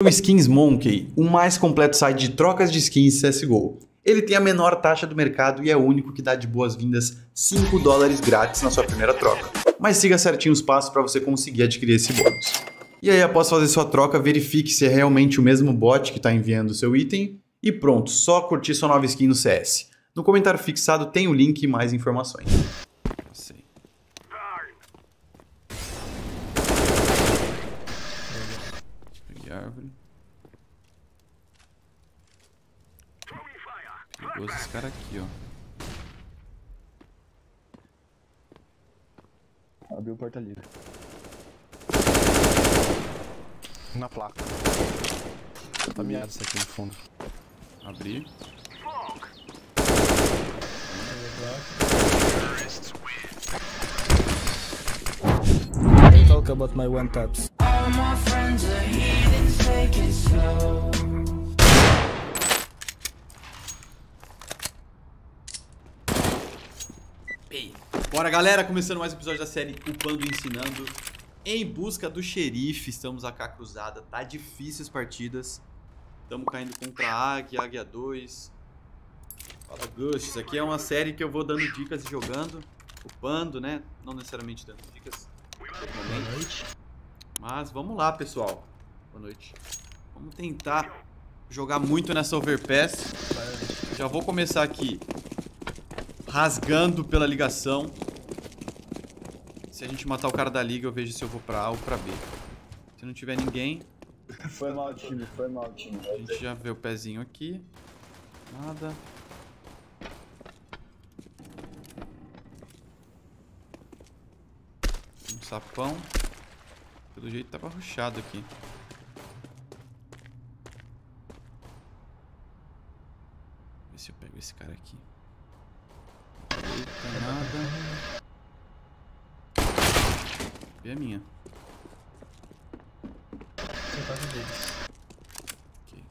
O Skins Monkey, o mais completo site de trocas de skins CSGO. Ele tem a menor taxa do mercado e é o único que dá de boas-vindas 5 dólares grátis na sua primeira troca. Mas siga certinho os passos para você conseguir adquirir esse bônus. E aí, após fazer sua troca, verifique se é realmente o mesmo bot que está enviando o seu item e pronto, só curtir sua nova skin no CS. No comentário fixado tem o link e mais informações. Sei. Peguei árvore. Perigoso esse cara aqui, ó. Abriu o porta livre. Na placa. Tá miado isso aqui no fundo. Abri. Talk about my one taps. All my friends are heathens, Bora galera, começando mais um episódio da série Upando e Ensinando. Em busca do xerife, estamos AK cruzada, tá difícil as partidas. Estamos caindo contra a Águia, Águia 2 Fala Ghost, isso aqui é uma série que eu vou dando dicas e jogando. Upando, né, não necessariamente dando dicas. Mas vamos lá pessoal Boa noite Vamos tentar jogar muito nessa Overpass Já vou começar aqui rasgando pela ligação. Se a gente matar o cara da liga, eu vejo se eu vou pra A ou pra B. Se não tiver ninguém, Foi mal time, foi mal time. a gente já vê o pezinho aqui. Nada. Um sapão. Pelo jeito tava ruxado aqui. Ver se eu pego esse cara aqui. Eita, nada. E a minha. Ok.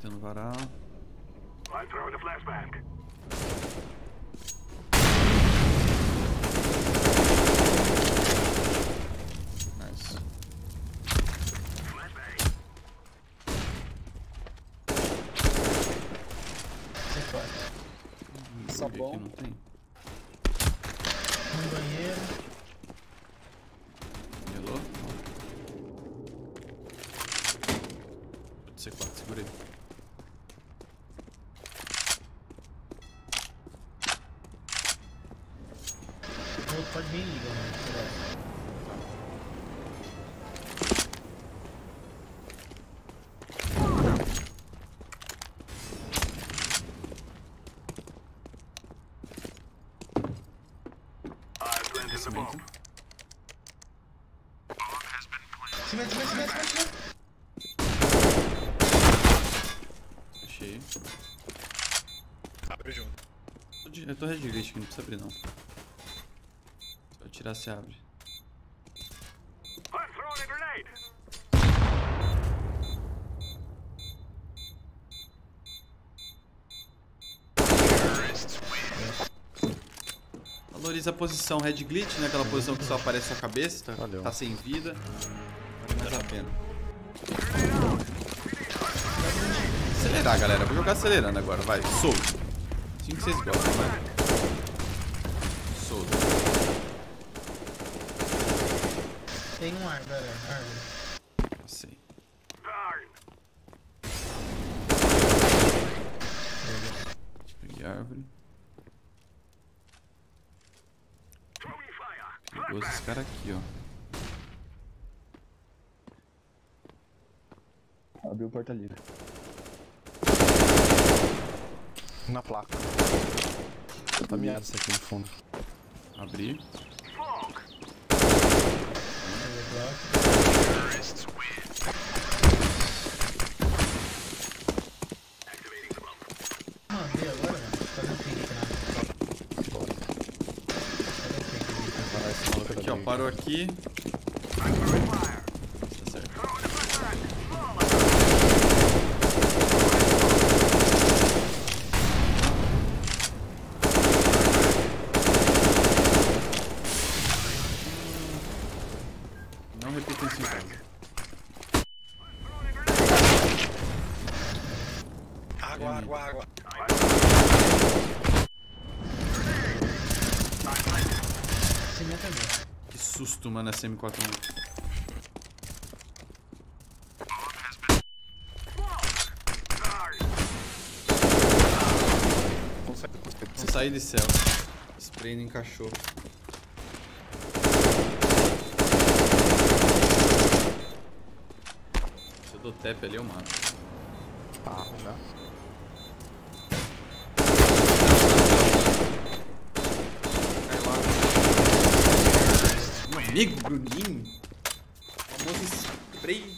Tentando throwing a flashbang. Nice. Flashbang. Sapão. Aqui não tem. No banheiro. Melou? C4, segurei. O outro pode vir liga, cima, cima, cima, cima. Fechei. Abre junto. Eu tô red glitch aqui, não precisa abrir não. Tirar se abre. Valoriza a posição red glitch, né? Aquela posição que só aparece a cabeça, tá, Valeu. tá sem vida. Vale mais a pena. Acelerar, galera. Vou jogar acelerando agora, vai. Solto. Assim que vocês gostam, vai. Solto. Tem um ar, galera. Árvore. Passei. Peguei a árvore. Perigoso esse cara aqui, ó. Abriu o porta livre. Na placa. Tá miado isso aqui no fundo. Abri. Agora, mano. Tá pique aqui ó. Parou aqui. Não repita isso em casa. Água, água, água. Que susto, mano, essa M4 Consegue, sair Sai de céu. Spray em cachorro. Dou tap ali, eu mato. Ah, já. Cai lá. Meu amigo Bruninho. Famoso spray.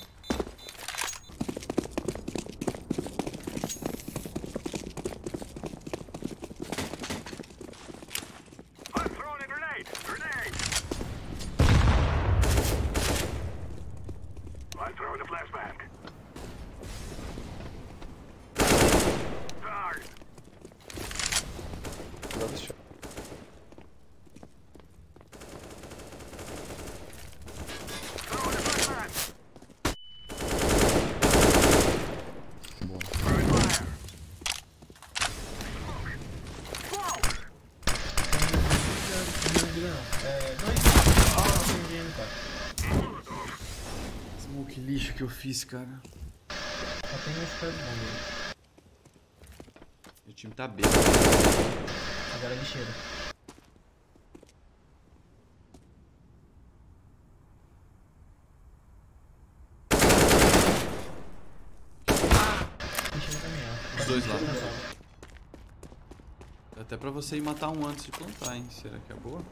I'm throwing a grenade. Grenade. I'm throwing a flashbang. Darn. Já deixou. Throwing a flashbang. Boa. Throwing fire. Smoke. Não diga não. É, dois. Ah, tem dinheiro, cara. Smoke lixo que eu fiz, cara. Só tem um super bom. Meu time tá B. Agora é lixeiro. Lixeiro caminhão. Os dois lá. Dá até pra você ir matar um antes de plantar, hein? Será que é boa?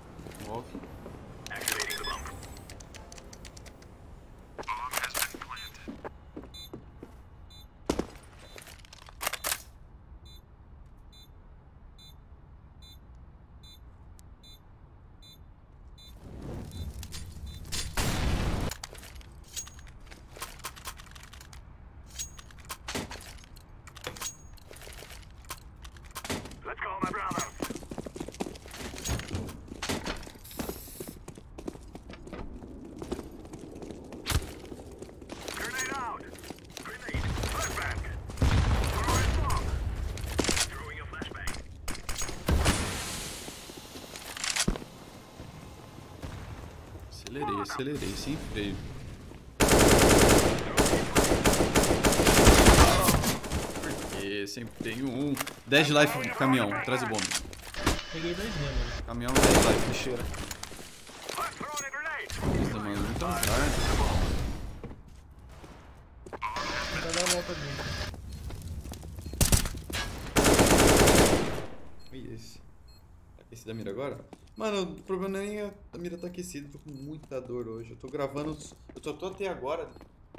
Walk. Activating the bomb. Let's go, my brother. Grenade out. Grenade. Flashbang. Throwing smoke. Throwing a flashbang. Acelerei, sem freio. Porque sempre tem um. 10 de life caminhão, traz o bomba. Peguei dois mesmo. Caminhão 10 de life. Lixeira. Nossa, mano, muito azar. Vou dar a volta. E esse? Tá aquecido a mira agora? Mano, o problema nem é a mira tá aquecida, tô com muita dor hoje. Eu tô gravando. Eu só tô até agora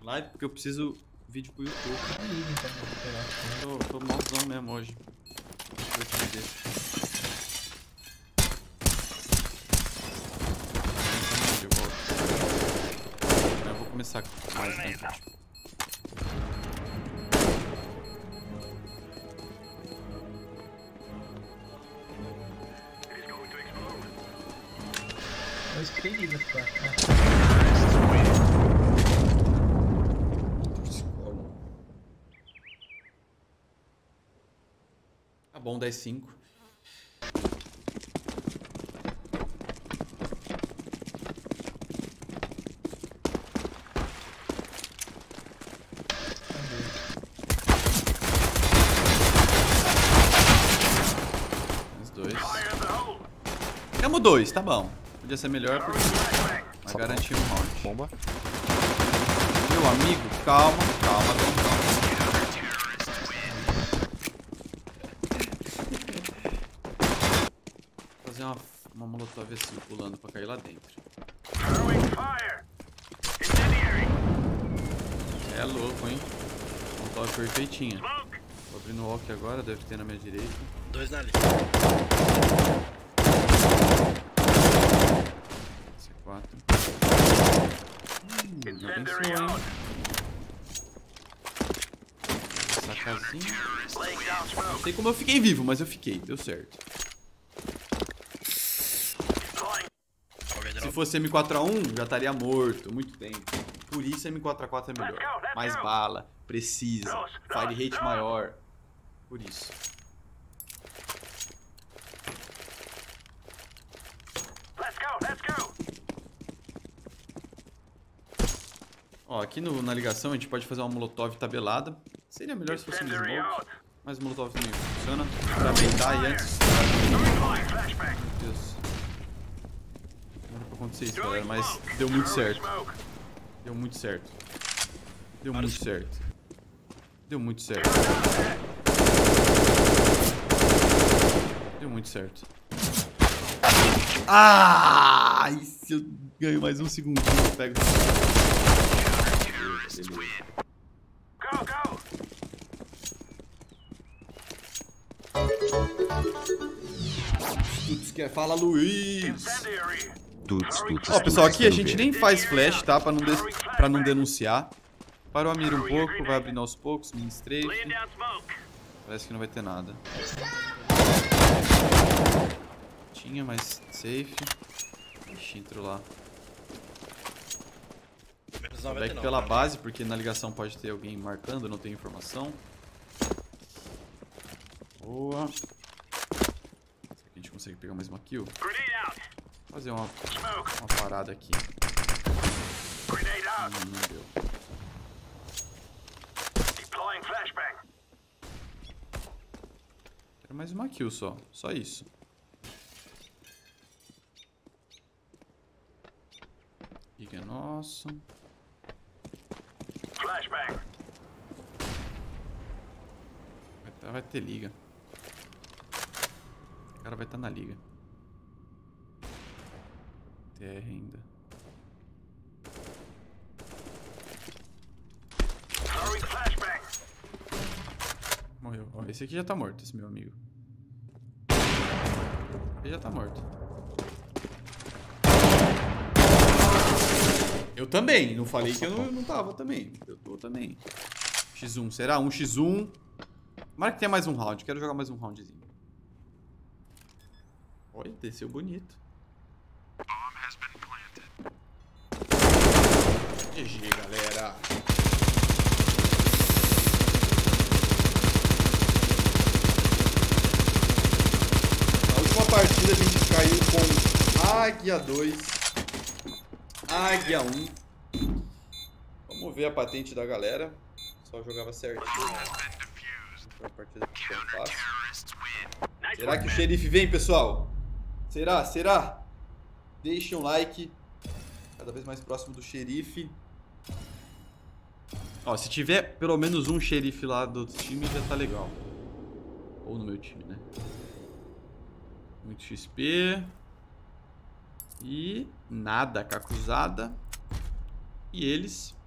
live porque eu preciso vídeo pro YouTube. Tá então pegar. Tô, tô malzão mesmo hoje. Deixa eu te dizer. De volta. Eu vou começar com mais Tá bom, 10-5. Mais dois. Temos dois, tá bom. Podia ser melhor, porque mas garantiu um round. Bomba. Meu amigo, calma, calma, calma, calma. Fazer uma, uma molotov assim, pulando pra cair lá dentro. É louco, hein? Molotov perfeitinha. Tô abrindo o walk agora, deve ter na minha direita. Dois na lista. C4. Hum, já pensou, hein? Essa casinha. Não sei como eu fiquei vivo, mas eu fiquei, deu certo. Se fosse M4A1, já estaria morto, muito tempo. Por isso M4A4 é melhor. Mais bala, precisa, fire rate maior. Por por isso. Let's go, let's go. Ó, aqui no- na ligação a gente pode fazer uma molotov tabelada. Seria melhor se fosse um smoke, mas o molotov também funciona. Pra beitar e antes... Meu Deus. Não era pra acontecer isso, galera, mas deu muito certo. Deu muito certo. Deu muito certo. Deu muito certo. Deu muito certo. Ah! Se eu ganho mais um segundo, eu pego. Beleza. Go, go. Tuts quer fala Luiz. Tuts, tuts. Ó, pessoal, aqui a gente nem faz flash, tá? Pra não, pra não denunciar. Parou a mira um pouco, vai abrindo aos poucos, mini strafe. Parece que não vai ter nada. Tinha, mas safe. Ixi, entrou lá. Menos 99. Back pela base, porque na ligação pode ter alguém marcando, não tem informação. Boa. Será que a gente consegue pegar mais uma kill? Fazer uma, uma parada aqui. Hum, não deu. Quero mais uma kill só. Só isso. Giga é nosso. Flashbang. Vai, tá- vai ter liga. O cara vai estar na liga. TR ainda. Morreu. Ó, esse aqui já tá morto, esse meu amigo. Ele já tá morto. Eu também. Não falei que eu não, não tava também. Eu tô também. X1. Será? Um X1. Tomara que tenha mais um round. Quero jogar mais um roundzinho. Olha, desceu bonito. GG, galera. Na última partida a gente caiu com Águia 2, Águia 1. Vamos ver a patente da galera. Só jogava certinho. Nice Será que o xerife vem, pessoal? Será? Será? Deixa um like. Cada vez mais próximo do xerife. Ó, se tiver pelo menos um xerife lá do outro time, já tá legal. Ou no meu time, né? Muito XP. E nada com a cruzada. E eles.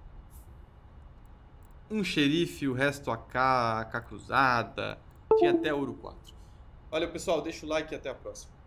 Um xerife, o resto AK cruzada. Tinha até ouro 4. Valeu, pessoal. Deixa o like e até a próxima.